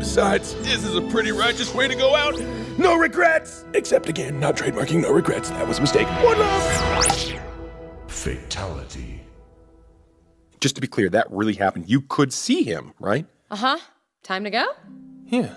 Besides, this is a pretty righteous way to go out. No regrets! Except again, not trademarking no regrets. That was a mistake. One love! Fatality. Just to be clear, that really happened. You could see him, right? Uh huh. Time to go? Yeah.